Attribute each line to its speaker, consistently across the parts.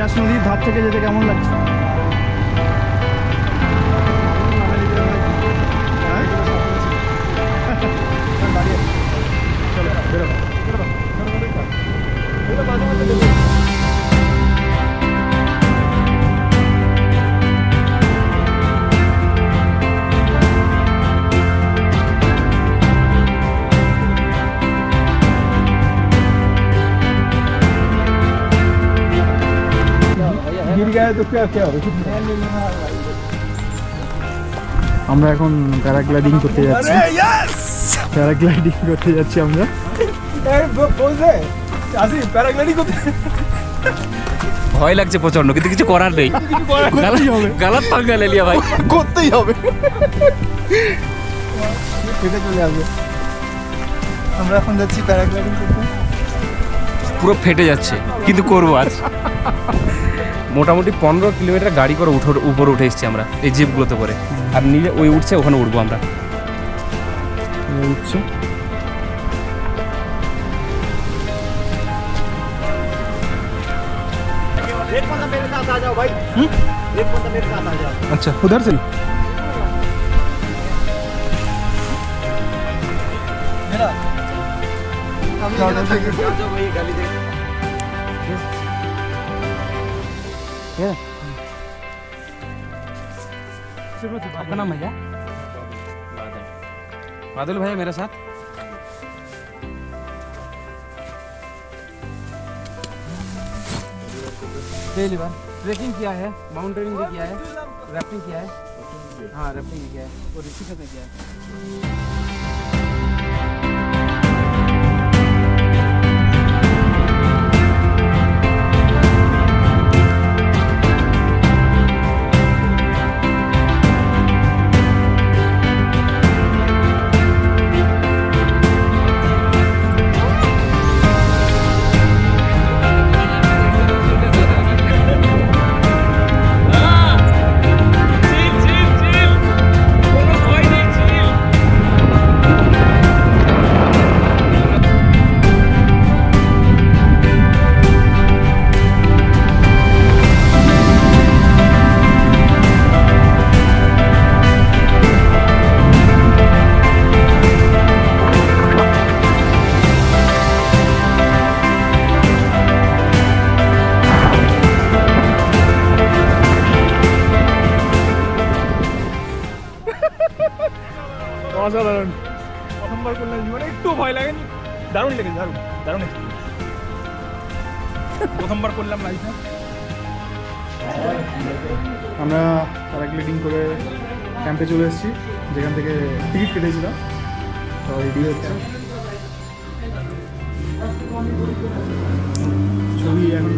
Speaker 1: বিয়াস নদীর ধার থেকে যেতে কেমন লাগছে হ্যাঁ? চলো বেরো गिर আমরা এখন প্যারাগ্লাইডিং করতে যাচ্ছি। প্যারাগ্লাইডিং করতে যাচ্ছি আমরা।
Speaker 2: ভয় লাগছে প্রচণ্ড কিন্তু কিছু করার নেই। গালাত পাঙ্গা লেলিয়া ভাই।
Speaker 1: করতেই হবে। আমরা এখন যাচ্ছি প্যারাগ্লাইডিং করতে।
Speaker 2: পুরো ফেটে যাচ্ছে কিন্তু করব আজ। মোটামুটি পনেরো কিলোমিটার গাড়ি করে উঠে উপরে উঠে এসেছি আমরা এই জিপগুলোতে করে আর নিলে ওই উঠছে ওখানে উঠবো আমরা
Speaker 1: উঠছে अच्छा उधर से
Speaker 2: भैया बादल भैया मेरे साथ। पहली बार। ट्रेकिंग किया है माउंटेनिंग भी किया है राफ्टिंग किया है। हाँ राफ्टिंग भी किया है। और ऋषिकेश में किया है।
Speaker 1: অসাধারণ। প্রথমবার করলাম জীবনে একটু ভয় লাগেনি? দারুণ লেগেছে দারুণ দারুণ experience। প্রথমবার করলাম লাইফে আমরা প্যারাগ্লাইডিং করে ক্যাম্পে চলে এসেছি যেখান থেকে টিকিট কেটেছিলাম। তো রেডি হচ্ছে। ছবি এখন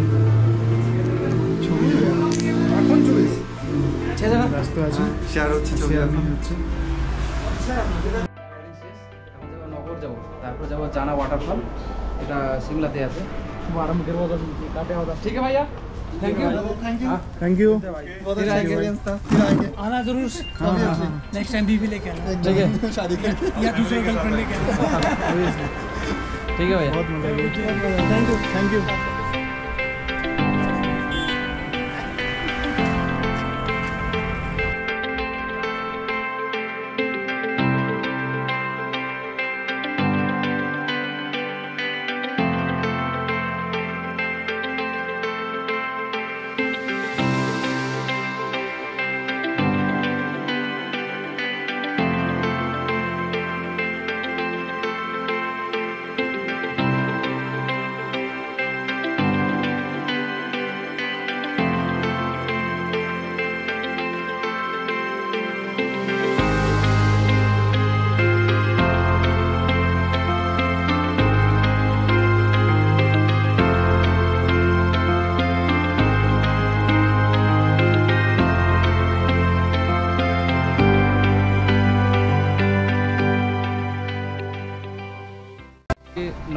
Speaker 1: ছবি এখন চলে এসেছি। ব্যস্ত আছি। শেয়ার হচ্ছে ছবি হচ্ছে।
Speaker 2: নগর যাবো তারপর যাবো জানা ওয়াটারফল এটা সিমলাতে আছে
Speaker 1: आराम करवा दो काटे होता
Speaker 2: ठीक है भैया थैंक यू
Speaker 1: थैंक यू
Speaker 2: फिर आएंगे
Speaker 3: आना जरूर
Speaker 1: हाँ हाँ हाँ
Speaker 3: नेक्स्ट टाइम बीवी लेके आना
Speaker 2: ठीक है
Speaker 3: या दूसरे गर्लफ्रेंड लेके आना
Speaker 2: ठीक है भैया
Speaker 1: बहुत मजा आया थैंक यू थैंक यू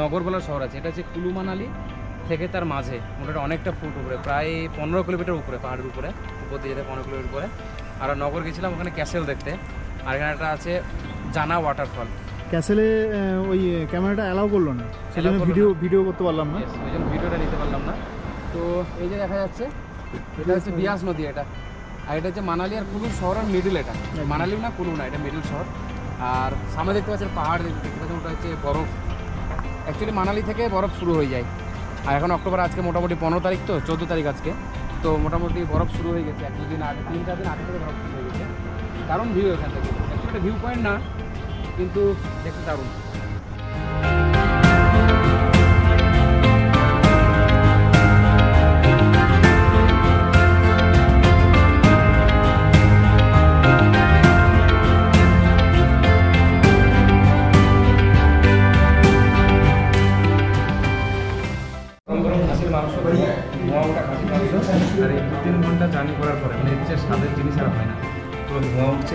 Speaker 2: এ নগরবেলা শহর আছে। এটা হচ্ছে কুলু মানালি থেকে তার মাঝে। মোটামুটি অনেকটা ফুট উপরে প্রায় পনেরো কিলোমিটার উপরে পাহাড়ের উপরে উপর দিয়ে যেতে পনেরো কিলোমিটার উপরে। আর নগর গেছিলাম ওখানে ক্যাসেল দেখতে। আর এখানে একটা আছে জানা ওয়াটারফল
Speaker 1: ক্যাসেলে ওই ক্যামেরাটা অ্যালাউ করল না। সেজন্য
Speaker 2: করল
Speaker 1: ভিডিও ভিডিও করতে পারলাম না।
Speaker 2: ওই জন্য ভিডিওটা নিতে পারলাম না। তো এই যে দেখা যাচ্ছে এটা হচ্ছে বিয়াস নদী এটা। আর এটা হচ্ছে মানালি আর কুলু শহরের মিডিল এটা। মানালিও না কুলু না এটা মিডিল শহর। আর সামনে দেখতে পাচ্ছেন পাহাড় দেখতে পাচ্ছেন ওটা হচ্ছে বরফ। অ্যাকচুয়ালি মানালি থেকে বরফ শুরু হয়ে যায়। আর এখন অক্টোবর, আজকে মোটামুটি পনেরো তারিখ তো, চোদ্দ তারিখ আজকে। তো মোটামুটি বরফ শুরু হয়ে গেছে, এক দুদিন আগে তিন চার দিন আগে থেকে বরফ শুরু হয়ে গেছে। দারুণ ভিউ এখান থেকে। অ্যাকচুয়ালি ভিউ পয়েন্ট না, কিন্তু দেখতে দারুণ।